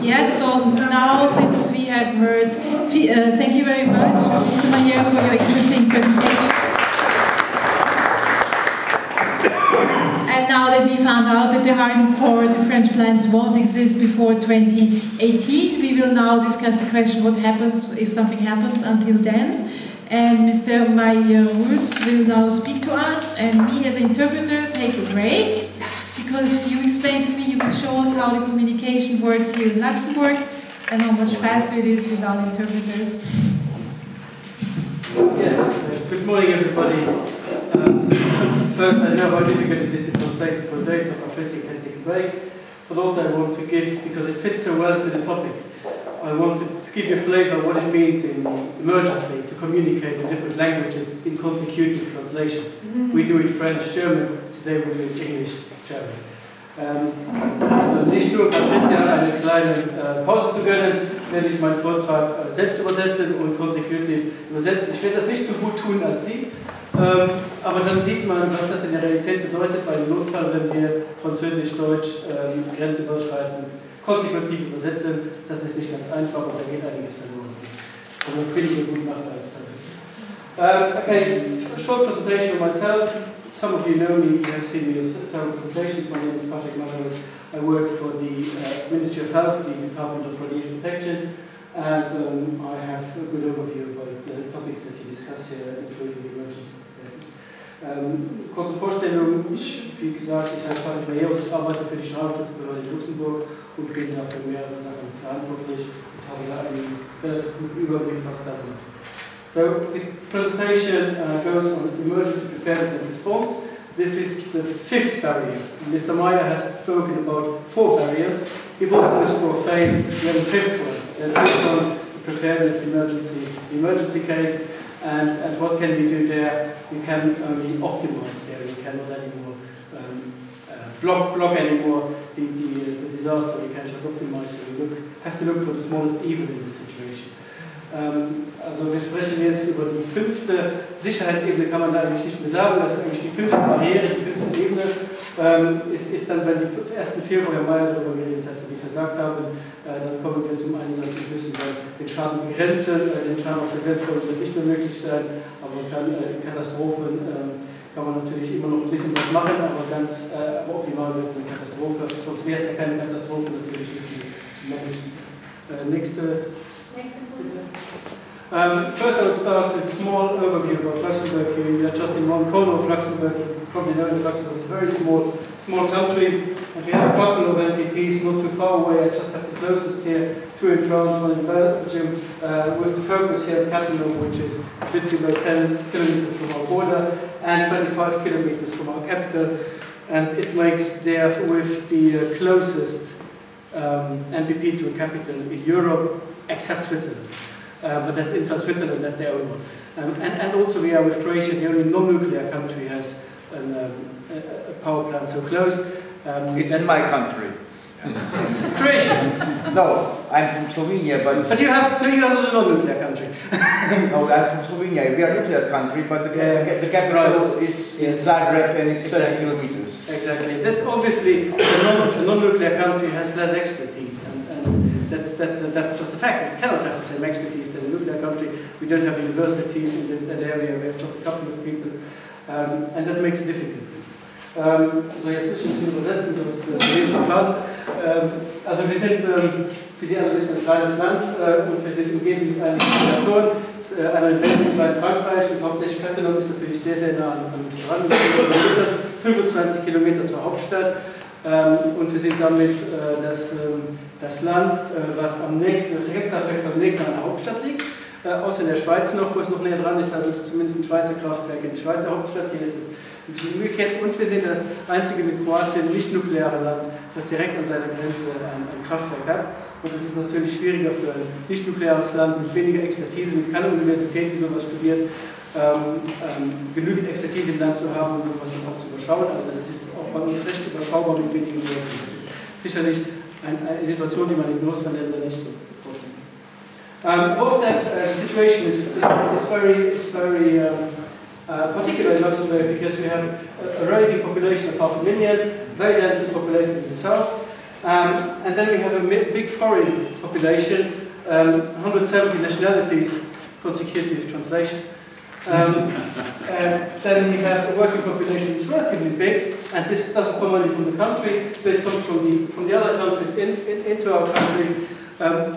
Yes, so now since we have heard, uh, thank you very much, Mr. Mayer, for your interesting presentation. And now that we found out that the hardcore, the French plans won't exist before 2018, we will now discuss the question what happens if something happens until then. And Mr. Mayer-Rus will now speak to us, and me as interpreter take a break, because you explained how the communication works here in Luxembourg, and how much faster it is without interpreters. Yes, good morning everybody. Um, first, I know how difficult it is to translate for days, of obviously can take a break, but also I want to give, because it fits so well to the topic, I want to, give you a flavor of what it means in emergency to communicate in different languages in consecutive translations. Mm -hmm. We do it French, German, today we do it English, German. Ähm, also nicht nur Patricia eine kleine äh, Pause zu gönnen, werde ich meinen Vortrag äh, selbst übersetzen und consecutive übersetzen. Ich werde das nicht so gut tun als Sie, ähm, aber dann sieht man, was das in der Realität bedeutet bei einem Notfall, wenn wir Französisch, Deutsch ähm, grenzüberschreitend konsekutiv übersetzen. Das ist nicht ganz einfach und da geht einiges verloren. Und das will ich mir gut machen als um, Okay, short presentation myself. Some of you know me, you have seen me in several presentations. My name is Patrick Majoris. I work for the uh, Ministry of Health, the Department of Radiation Protection, and um, I have a good overview about the topics that you discuss here, including the emergency Ähm, kurze Vorstellung, ich, wie gesagt, ich heiße Patrick Mayeus, ich arbeite für die Strahlenschutzbehörde Luxemburg und bin dafür mehrere Sachen verantwortlich und habe da einen relativ guten Überblick, was da. So, the presentation uh, goes on emergency preparedness and response. This is the fifth barrier. Mr. Meyer has spoken about four barriers. He brought this for fail, we have a fifth one. There's this one, the preparedness, emergency, emergency case, and, and what can we do there? We can only optimize there. We cannot anymore um, uh, block, block anymore the, the, the, disaster. We can just optimize. So we look, have to look for the smallest evil in the situation. Ähm, also wir sprechen jetzt über die fünfte Sicherheitsebene, kann man da eigentlich nicht mehr sagen. Das ist eigentlich die fünfte Barriere, die fünfte Ebene. Ähm, ist, ist dann, wenn die ersten vier, wo Herr Mayer darüber geredet hat, die versagt haben, äh, dann kommen wir zum Einsatz. Wir müssen dann den Schaden begrenzen. Äh, den Schaden auf der Welt wird nicht mehr möglich sein, aber kann, äh, in Katastrophen ähm, kann man natürlich immer noch ein bisschen was machen, aber ganz äh, optimal wird eine Katastrophe. Sonst wäre es ja keine Katastrophe natürlich nächste. Um, first, I would start with a small overview about Luxembourg. You are just in one corner of Luxembourg. You probably know that Luxembourg is a very small, small country, and we have a couple of MPPs not too far away. I just have the closest here, two in France, one in Belgium, uh, with the focus here at Catalogne, which is a bit below 10 kilometers from our border and 25 kilometers from our capital. And it makes there with the uh, closest um, NPP to a capital in Europe, except Switzerland. Uh, but that's inside Switzerland, that's their own one. Um, and, and also we are with Croatia, the only non-nuclear country has an, um, a, a, power plant so close. Um, it's in my country. It's Croatia. no, I'm from Slovenia, but... But you have, no, you are not a non-nuclear country. no, I'm from Slovenia. We are a nuclear country, but the, yeah. the capital right. is in yes. Zagreb and it's exactly. 30 kilometers. Exactly. That's obviously, a non-nuclear country has less expertise. And that's, that's, uh, that's just a fact. We cannot have the same expertise than a nuclear country. We don't have universities in the, that area. We have just a couple of people. Um, and that makes it difficult. Um, so jetzt ein bisschen übersetzen, sonst rede ich schon fahren. Um, also wir sind, um, wie Sie alle wissen, ein kleines Land uh, und wir sind umgeben mit einigen einmal in Belgien, zwei in Frankreich und hauptsächlich Catalogne ist natürlich sehr, sehr nah an, uns dran. 25 Kilometer zur Hauptstadt. Ähm, und wir sind damit äh, das, ähm, das Land, äh, was am nächsten, das Heckkraftwerk am nächsten an der Hauptstadt liegt. Äh, außer in der Schweiz noch, wo es noch näher dran ist, da ist zumindest ein Schweizer Kraftwerk in der Schweizer Hauptstadt. Hier ist es bisschen umgekehrt. Und wir sind das einzige mit Kroatien nicht nukleare Land, das direkt an seiner Grenze ein, ein Kraftwerk hat. Und es ist natürlich schwieriger für ein nicht nukleares Land mit weniger Expertise, mit keiner Universität, die sowas studiert, ähm, ähm, genügend Expertise im Land zu haben, um sowas dann auch zu überschauen. Also das ist bei uns recht überschaubar mit wenigen Leuten. Das ist sicherlich eine, Situation, die man in größeren Ländern nicht so vorstellen kann. Um, both that uh, situation is, is, very, is very um, uh, particular in Luxembourg because we have a, a rising population of half a million, very densely populated in the south, Um, and then we have a big foreign population, um, 170 nationalities, consecutive translation. Um, uh, then we have a working population that's relatively big, and this doesn't come only from the country, so it comes from the, from the other countries in, in, into our country. Um,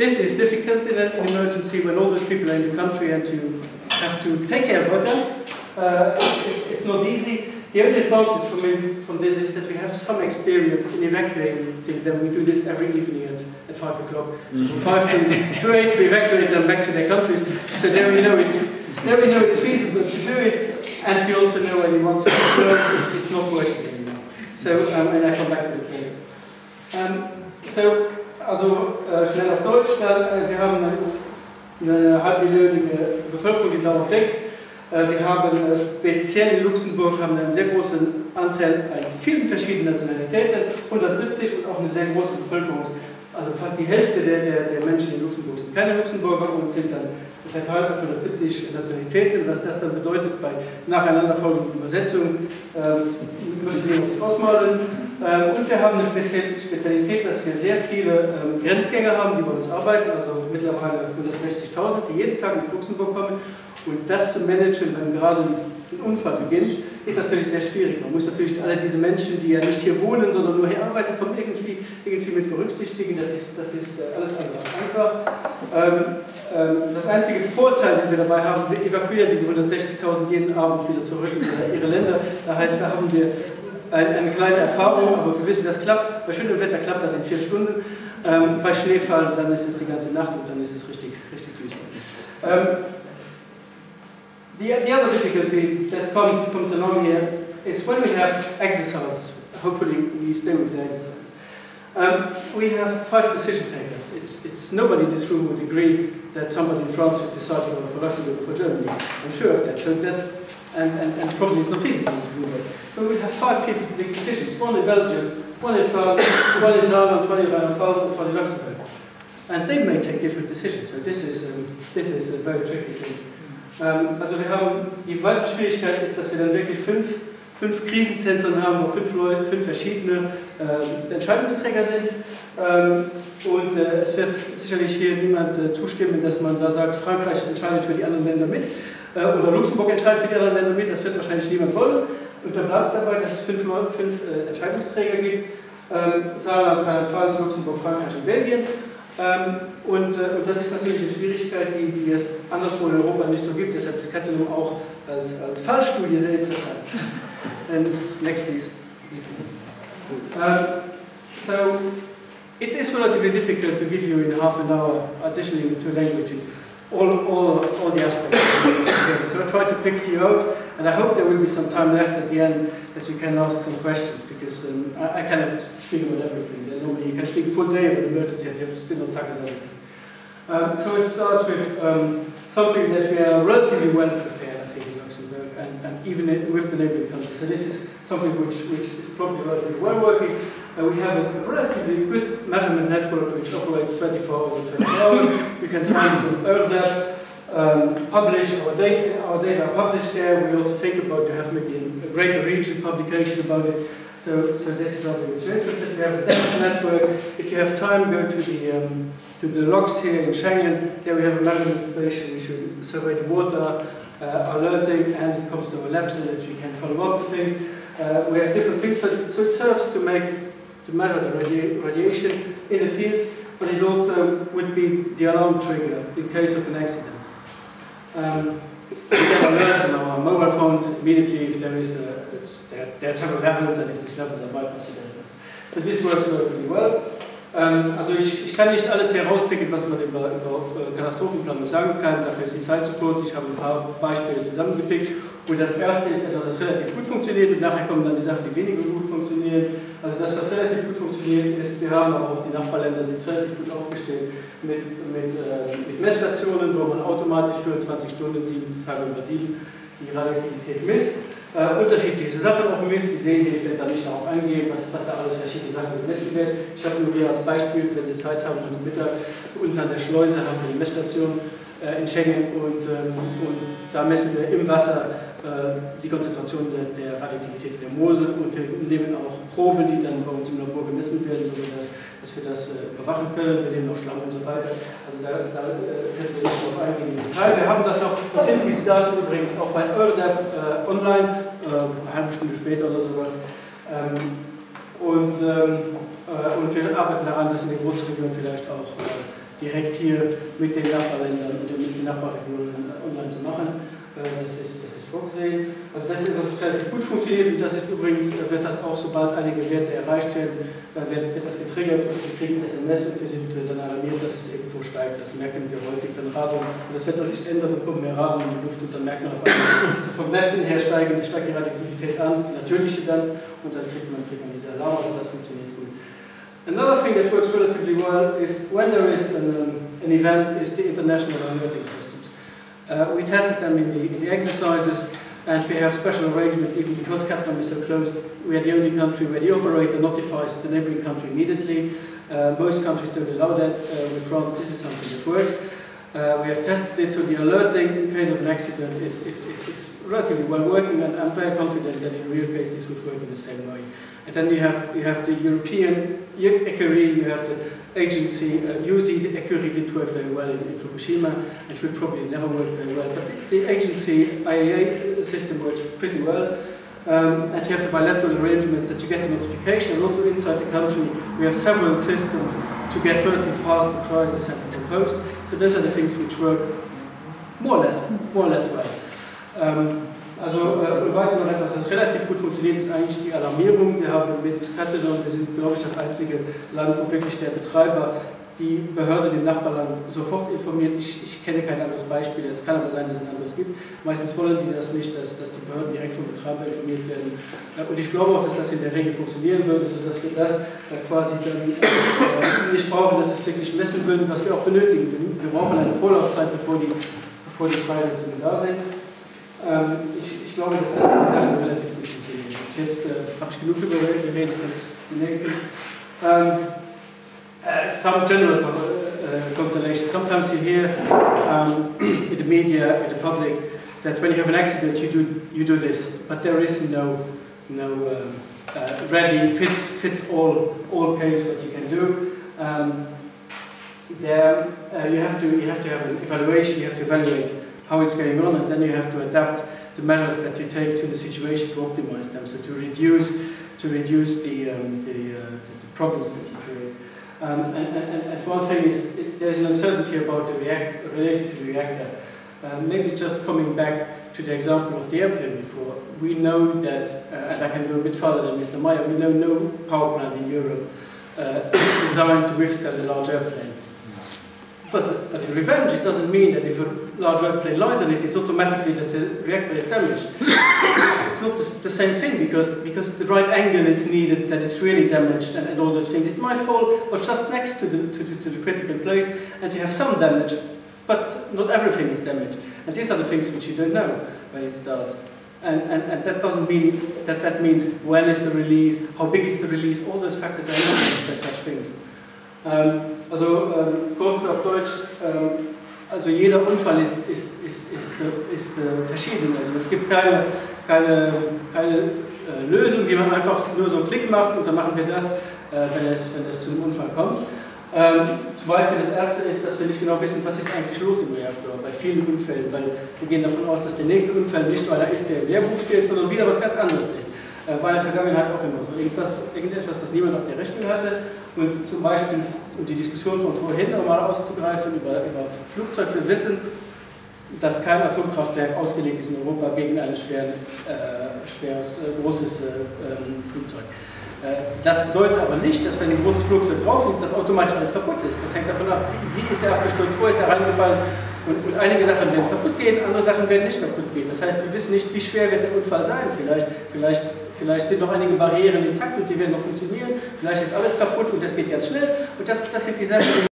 this is difficult in an emergency when all those people are in the country and you have to take care of them. Uh, it's, it's, it's, not easy. The only advantage from this, from this is that we have some experience in evacuating them. We do this every evening at, at 5 o'clock. So from 5 to, to 8 we evacuate them back to their countries. So there we know it's, there we know it's feasible to do it. And we also know when once it's work, it's not working anymore. So, um, and I come back to it later. Um, so, also äh, schnell auf Deutsch, dann, äh, wir haben eine, eine halbmillionige Bevölkerung, die dauernd wächst. Äh, wir haben äh, speziell in Luxemburg haben einen sehr großen Anteil an vielen verschiedenen Nationalitäten, 170 und auch eine sehr große Bevölkerung. Also fast die Hälfte der, der, der Menschen in Luxemburg sind keine Luxemburger und sind dann verteilt auf 170 Nationalitäten. Was das dann bedeutet bei nacheinanderfolgenden Übersetzungen, ähm, möchte ich nicht ausmalen. Ähm, und wir haben eine Spezialität, dass wir sehr viele ähm, Grenzgänger haben, die bei uns arbeiten, also mittlerweile 160.000, die jeden Tag nach Luxemburg kommen und das zu managen, wenn gerade ein Unfall beginnt, ist natürlich sehr schwierig. Man muss natürlich alle diese Menschen, die ja nicht hier wohnen, sondern nur hier arbeiten, kommen, irgendwie, irgendwie mit berücksichtigen. Das ist, das ist äh, alles andere einfach. Ähm, ähm, das einzige Vorteil, den wir dabei haben, wir evakuieren diese 160.000 jeden Abend wieder zurück in ihre Länder. Das heißt, da haben wir eine, eine kleine Erfahrung, aber wir wissen, das klappt. Bei schönem Wetter klappt das in vier Stunden. Ähm, bei Schneefall, dann ist es die ganze Nacht und dann ist es richtig, richtig düster. The, the other difficulty that comes, comes along here is when we have exercises, hopefully we stay with the exercise. Um, we have five decision takers. It's, it's nobody in this room would agree that somebody in France should decide for, for Luxembourg or for Germany. I'm sure of that. So that and, and, and probably it's not feasible to do that. So we have five people to make decisions. One in Belgium, one in France, one in Ireland, one in Rheinland-Pfalz, and one in Luxembourg. And they may take different decisions. So this is, um, this is a very tricky thing. Ähm, also wir haben, die weitere Schwierigkeit ist, dass wir dann wirklich fünf, fünf Krisenzentren haben, wo fünf, Leute, fünf verschiedene äh, Entscheidungsträger sind. Ähm, und äh, es wird sicherlich hier niemand äh, zustimmen, dass man da sagt, Frankreich entscheidet für die anderen Länder mit äh, oder Luxemburg entscheidet für die anderen Länder mit. Das wird wahrscheinlich niemand wollen. Und dann bleibt es dabei, dass es fünf, fünf äh, Entscheidungsträger gibt. Ähm, Saarland, Rheinland-Pfalz, Luxemburg, Frankreich und Belgien. Ähm, und, äh, und, das ist natürlich eine Schwierigkeit, die, die, es anderswo in Europa nicht so gibt. Deshalb ist Catalan auch als, als Fallstudie sehr interessant. And next, please. Um, so, it is relatively difficult to give you in half an hour, additionally two languages, all, all, all the aspects. So I try to pick few out, and I hope there will be some time left at the end that you can ask some questions, because um, I, I, cannot speak about everything. There's normally you can speak full day about emergency, and you have still not tackle everything. Um, so it starts with um, something that we are relatively well prepared, I think, in Luxembourg, and, and even with the neighboring countries. So this is something which, which is probably well working. Uh, we have a, a, relatively good measurement network which operates 24 hours and 24 hours. You can find it on. Um, publish our data, our data are published there. We also think about to have maybe a, a greater and publication about it. So, so this is something which you're interested. We have a data network. If you have time, go to the um, to the logs here in Schengen. There we have a measurement station which will survey the water, uh, alerting, and it comes to our lab so that we can follow up the things. Uh, we have different things, so, it serves to make to measure the radi radiation in the field, but it also would be the alarm trigger in case of an accident. Um, we get alerts on our mobile phones immediately if there is a, there, there are several levels and if these levels are bypassed. But this works really well. Ähm, also ich, ich, kann nicht alles herauspicken, was man über, über Katastrophenplanung sagen kann, dafür ist die Zeit zu kurz. Ich habe ein paar Beispiele zusammengepickt. Und das erste ist etwas, das relativ gut funktioniert und nachher kommen dann die Sachen, die weniger gut funktionieren. Also das, was relativ gut funktioniert, ist, wir haben aber auch die Nachbarländer sind relativ gut aufgestellt mit, mit, äh, mit Messstationen, wo man automatisch 24 Stunden, sieben Tage über sieben die Radioaktivität misst äh, unterschiedliche Sachen auch misst. Sie sehen ich werde da nicht darauf eingehen, was, was da alles verschiedene Sachen gemessen werden. Ich habe nur hier als Beispiel, wenn Sie Zeit haben, heute Mittag unten an der Schleuse haben wir eine Messstation äh, in Schengen und, ähm, und da messen wir im Wasser die Konzentration der, Radioaktivität in der Mosel und wir nehmen auch Proben, die dann bei uns im Labor gemessen werden, sodass dass wir das überwachen können. Wir nehmen auch Schlangen und so weiter. Also da, da können wir nicht darauf eingehen im Detail. Wir haben das auch, wir finden diese Daten übrigens auch bei EuroDAP äh, online, äh, eine halbe Stunde später oder sowas. Ähm, und, ähm, äh, und wir arbeiten daran, das in den Großregionen vielleicht auch äh, direkt hier mit den Nachbarländern und mit den Nachbarregionen online zu machen. Äh, das ist, das ist vorgesehen. Also das ist was relativ gut funktioniert und das ist übrigens, äh, wird das auch, sobald einige Werte erreicht werden, äh, wird, wird das getriggert und wir kriegen SMS und wir sind dann alarmiert, dass es irgendwo steigt. Das merken wir häufig, wenn Radon, und das Wetter sich ändert und kommt mehr Radon in die Luft und dann merkt man auf einmal, so vom Westen her steigen, steigt die Radioaktivität an, die natürliche dann, und dann kriegt man, kriegt man diese Alarm, also das funktioniert gut. Another thing that works relatively well is when there is an, an event is the international alerting system. Uh, we tested them in the, in the exercises and we have special arrangements even because Katlan is so close. We are the only country where the operator notifies the neighboring country immediately. Uh, most countries don't allow that. Uh, with France, this is something that works. Uh, we have tested it, so the alerting in case of an accident is, is, is, is relatively well working, and I'm very confident that in real case this would work in the same way. And then we have, we have the European ECRI, you have the agency, uh, the ECRI did work very well in, in Fukushima, and will probably never work very well. But the, the agency IAA system works pretty well. Um, and you have the bilateral arrangements that you get a notification, and also inside the country we have several systems to get relatively fast the crisis center proposed. So those are the things which work more or less, more or less well. Um, Also äh, weitere etwas, das relativ gut funktioniert, ist eigentlich die Alarmierung. Wir haben mit Katedon, wir sind, glaube ich, das einzige Land, wo wirklich der Betreiber die Behörde dem Nachbarland sofort informiert. Ich, ich kenne kein anderes Beispiel, es kann aber sein, dass es ein anderes gibt. Meistens wollen die das nicht, dass, dass die Behörden direkt vom Betreiber informiert werden. Äh, und ich glaube auch, dass das in der Regel funktionieren würde, sodass wir das äh, quasi dann äh, nicht brauchen, dass wir wirklich messen würden, was wir auch benötigen. Wir brauchen eine Vorlaufzeit, bevor die, bevor die Freilösungen da sind. Ähm, ich, ich, glaube, dass das die Sachen relativ gut funktionieren. Jetzt äh, habe ich genug darüber geredet, die nächste. Um, uh, some general uh, consolation. Sometimes you hear um, in the media, in the public, that when you have an accident, you do you do this, but there is no no um, uh, ready fits fits all all case what you can do. Um, there, uh, you have to you have to have an evaluation. You have to evaluate how it's going on, and then you have to adapt the measures that you take to the situation to optimize them, so to reduce to reduce the, um, the, uh, the, problems that you create. Um, and, and, and, one thing is, it, there's an uncertainty about the react, related to the reactor. Um, maybe just coming back to the example of the airplane before, we know that, uh, and I can go a bit further than Mr. Meyer, we know no power plant in Europe uh, is designed to withstand a large airplane. But, but in revenge, it doesn't mean that if a large airplane lies on it, it's automatically that the reactor is damaged. it's, not the, the, same thing because, because the right angle is needed, that it's really damaged and, and all those things. It might fall or just next to the, to, the, to the critical place and you have some damage, but not everything is damaged. And these are the things which you don't know when it starts. And, and, and that doesn't mean that that means when is the release, how big is the release, all those factors are not such things. Um, also ähm, kurz auf Deutsch, ähm, also jeder Unfall ist, ist, ist, ist, ist, äh, verschieden. Also es gibt keine, keine, keine äh, Lösung, die man einfach nur so einen Klick macht und dann machen wir das, äh, wenn, es, wenn es zu einem Unfall kommt. Ähm, zum Beispiel das erste ist, dass wir nicht genau wissen, was ist eigentlich los im Reaktor bei vielen Unfällen, weil wir gehen davon aus, dass der nächste Unfall nicht weil er ist, der im Lehrbuch steht, sondern wieder was ganz anderes ist. Äh, war in der Vergangenheit auch immer so. Irgendwas, irgendetwas, was niemand auf der Rechnung hatte. Und zum Beispiel, um die Diskussion von vorhin nochmal auszugreifen über, über Flugzeug, wir wissen, dass kein Atomkraftwerk ausgelegt ist in Europa gegen ein schwer, äh, schweres, äh, großes äh, ähm, Flugzeug. Äh, das bedeutet aber nicht, dass wenn ein großes Flugzeug drauf liegt, dass automatisch alles kaputt ist. Das hängt davon ab, wie, wie ist der abgestürzt, wo ist er reingefallen. Und, und, einige Sachen werden kaputt gehen, andere Sachen werden nicht kaputt gehen. Das heißt, wir wissen nicht, wie schwer wird der Unfall sein. Vielleicht, vielleicht Vielleicht sind noch einige Barrieren intakt und die werden noch funktionieren. Vielleicht ist alles kaputt und das geht ganz schnell. Und das, das sind die Sachen,